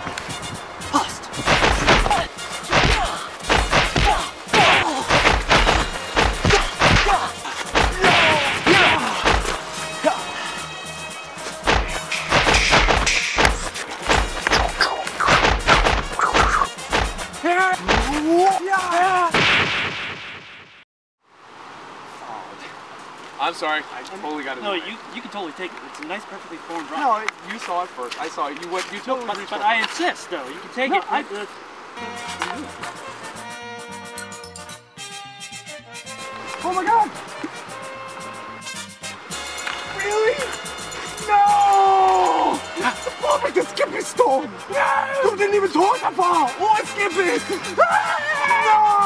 target. Lost. Yeah! I'm sorry. I totally got it. No, you you can totally take it. It's a nice, perfectly formed rock. No, you saw it first. I saw it. You went. You totally but, but I insist, though. You can take No, it. I- with Oh my god! Really? No! The skip is stone! No! You didn't even talk far! Oh, skip it! No!